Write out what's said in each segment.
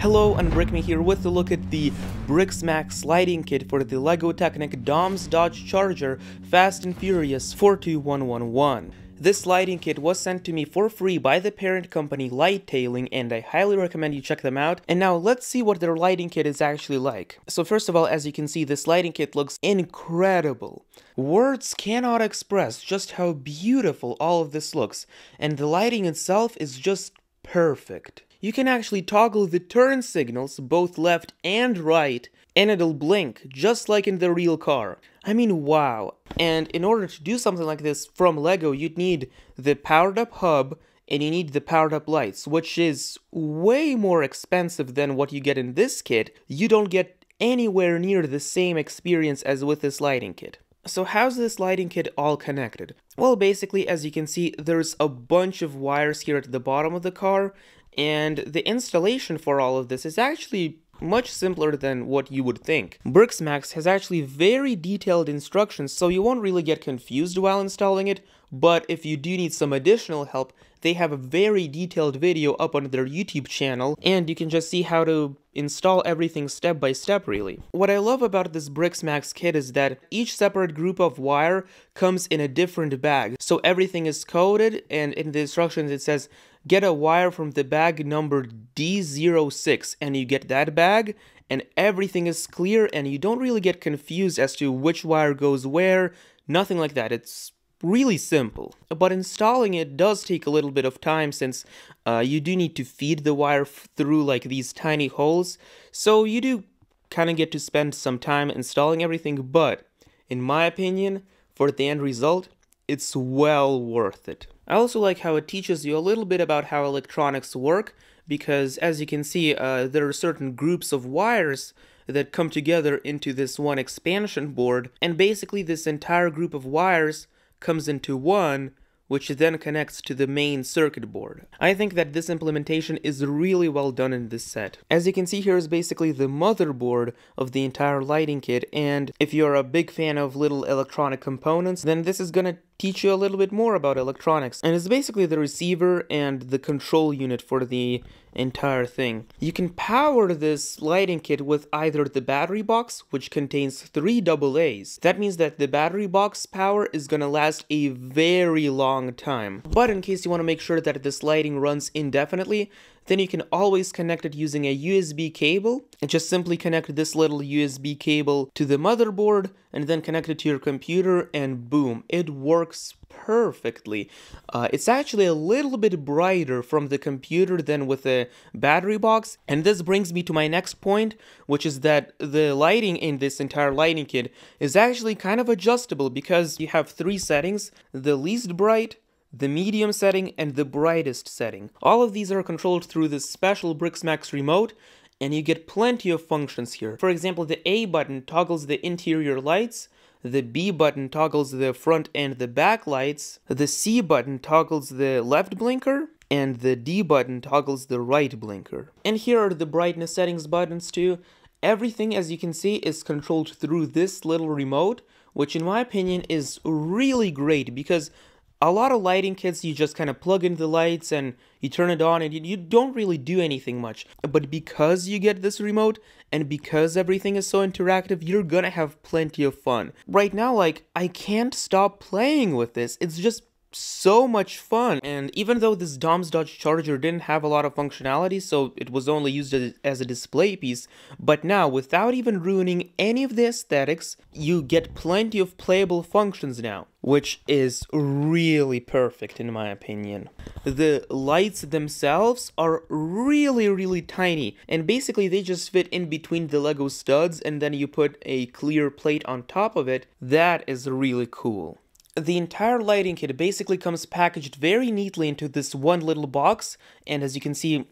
Hello, Unbrickme here with a look at the Briksmax lighting kit for the LEGO Technic Dom's Dodge Charger Fast and Furious 42111. This lighting kit was sent to me for free by the parent company Lightailing and I highly recommend you check them out. And now let's see what their lighting kit is actually like. So first of all, as you can see, this lighting kit looks incredible. Words cannot express just how beautiful all of this looks, and the lighting itself is just perfect you can actually toggle the turn signals both left and right and it'll blink just like in the real car. I mean wow. And in order to do something like this from LEGO you'd need the powered up hub and you need the powered up lights which is way more expensive than what you get in this kit. You don't get anywhere near the same experience as with this lighting kit. So how's this lighting kit all connected? Well, basically, as you can see, there's a bunch of wires here at the bottom of the car, and the installation for all of this is actually much simpler than what you would think. Briksmax has actually very detailed instructions so you won't really get confused while installing it, but if you do need some additional help, they have a very detailed video up on their YouTube channel, and you can just see how to install everything step by step really. What I love about this Briksmax kit is that each separate group of wire comes in a different bag, so everything is coded, and in the instructions it says get a wire from the bag number D06 and you get that bag and everything is clear and you don't really get confused as to which wire goes where, nothing like that. It's really simple. But installing it does take a little bit of time since uh, you do need to feed the wire through like these tiny holes. So you do kind of get to spend some time installing everything, but in my opinion, for the end result, it's well worth it. I also like how it teaches you a little bit about how electronics work, because as you can see, uh, there are certain groups of wires that come together into this one expansion board, and basically this entire group of wires comes into one which then connects to the main circuit board. I think that this implementation is really well done in this set. As you can see here is basically the motherboard of the entire lighting kit, and if you're a big fan of little electronic components, then this is gonna teach you a little bit more about electronics. And it's basically the receiver and the control unit for the entire thing. You can power this lighting kit with either the battery box, which contains three AA's. That means that the battery box power is gonna last a very long time. But in case you want to make sure that this lighting runs indefinitely, then you can always connect it using a USB cable and just simply connect this little USB cable to the motherboard and then connect it to your computer and boom, it works perfectly. Uh, it's actually a little bit brighter from the computer than with a battery box and this brings me to my next point which is that the lighting in this entire lighting kit is actually kind of adjustable because you have three settings, the least bright, the medium setting, and the brightest setting. All of these are controlled through this special Briksmax remote, and you get plenty of functions here. For example, the A button toggles the interior lights, the B button toggles the front and the back lights, the C button toggles the left blinker, and the D button toggles the right blinker. And here are the brightness settings buttons too. Everything, as you can see, is controlled through this little remote, which in my opinion is really great because a lot of lighting kits you just kind of plug in the lights and you turn it on and you, you, don't really do anything much. But because you get this remote and because everything is so interactive you're gonna have plenty of fun. Right now like i can't stop playing with this. It's just so much fun. And even though this Dom's Dodge Charger didn't have a lot of functionality, so it was only used as a display piece, but now, without even ruining any of the aesthetics, you get plenty of playable functions now, which is really perfect in my opinion. The lights themselves are really, really tiny, and basically they just fit in between the Lego studs, and then you put a clear plate on top of it. That is really cool. The entire lighting kit basically comes packaged very neatly into this one little box, and as you can see,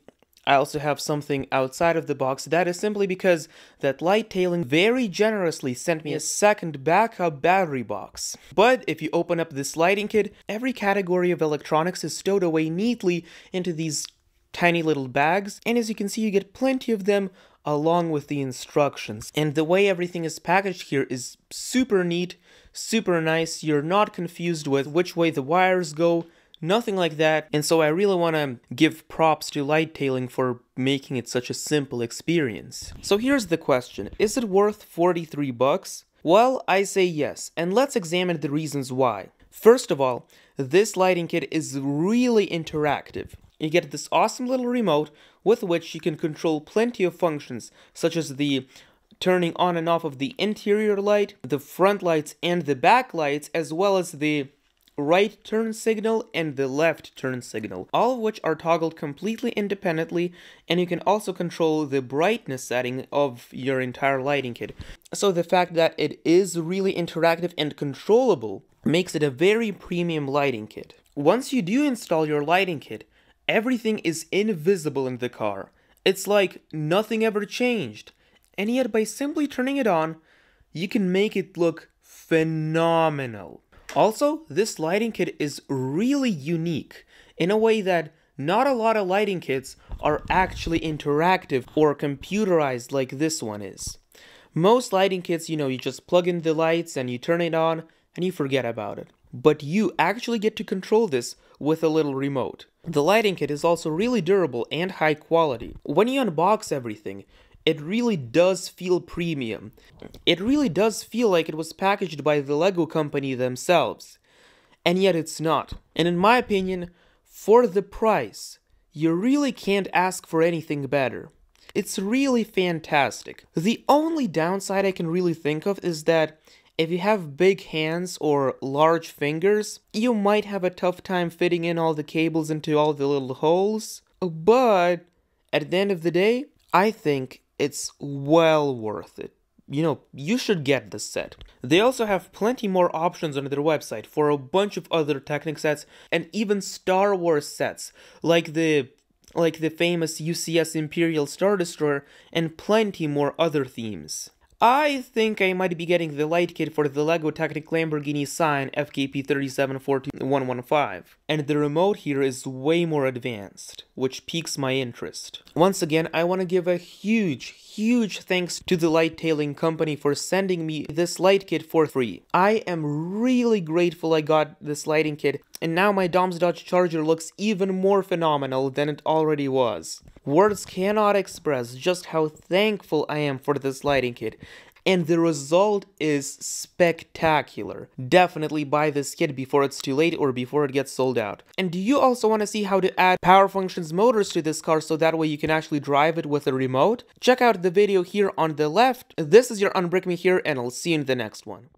I also have something outside of the box. That is simply because that Lightailing very generously sent me a second backup battery box. But if you open up this lighting kit, every category of electronics is stowed away neatly into these tiny little bags, and as you can see, you get plenty of them along with the instructions. And the way everything is packaged here is super neat, super nice. You're not confused with which way the wires go, nothing like that, and so I really want to give props to Lightailing for making it such a simple experience. So here's the question, is it worth 43 bucks? Well, I say yes, and let's examine the reasons why. First of all, this lighting kit is really interactive. You get this awesome little remote with which you can control plenty of functions, such as the turning on and off of the interior light, the front lights and the back lights, as well as the right turn signal and the left turn signal, all of which are toggled completely independently, and you can also control the brightness setting of your entire lighting kit. So the fact that it is really interactive and controllable makes it a very premium lighting kit. Once you do install your lighting kit, everything is invisible in the car. It's like nothing ever changed. And yet by simply turning it on, you can make it look phenomenal. Also, this lighting kit is really unique in a way that not a lot of lighting kits are actually interactive or computerized like this one is. Most lighting kits, you know, you just plug in the lights and you turn it on and you forget about it. But you actually get to control this with a little remote. The lighting kit is also really durable and high quality. When you unbox everything, it really does feel premium. It really does feel like it was packaged by the LEGO company themselves. And yet it's not. And in my opinion, for the price, you really can't ask for anything better. It's really fantastic. The only downside I can really think of is that if you have big hands or large fingers, you might have a tough time fitting in all the cables into all the little holes. But at the end of the day, I think it's well worth it. You know, you should get this set. They also have plenty more options on their website for a bunch of other Technic sets and even Star Wars sets, like the like the famous UCS Imperial Star Destroyer and plenty more other themes. I think I might be getting the light kit for the LEGO Technic Lamborghini Sián FKP 3714115, and the remote here is way more advanced, which piques my interest. Once again, I want to give a huge, huge thanks to the Lightailing company for sending me this light kit for free. I am really grateful I got this lighting kit, and now my Dom's Dodge Charger looks even more phenomenal than it already was. Words cannot express just how thankful I am for this lighting kit, and the result is spectacular. Definitely buy this kit before it's too late or before it gets sold out. And do you also want to see how to add power functions motors to this car so that way you can actually drive it with a remote? Check out the video here on the left. This is your Unbrickme here and I'll see you in the next one.